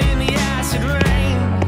in the acid rain.